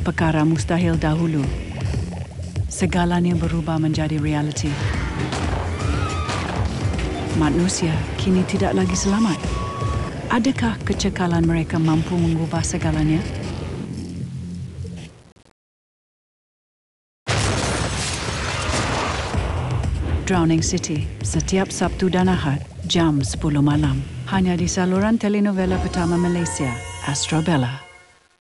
perkara mustahil dahulu. Segalanya berubah menjadi realiti. Manusia kini tidak lagi selamat. Adakah kecekalan mereka mampu mengubah segalanya? Drowning City, setiap Sabtu dan Ahad, jam 10 malam. Hanya di saluran telenovela pertama Malaysia, Astro Bella.